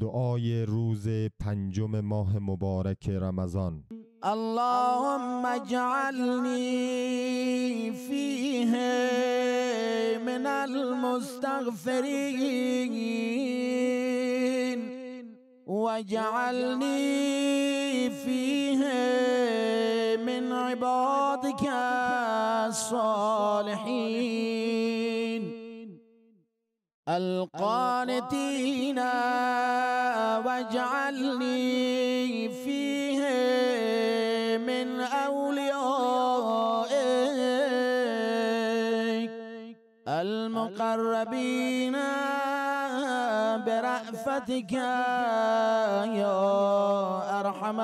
دعای روز پنجم ماه مبارک رمضان. اللهم اجعلني فيه من المستغفرين واجعلني فيه من عبادك الصالحين القانتين واجعلني فيه من أوليائك المقربين برأفتك يا أرحم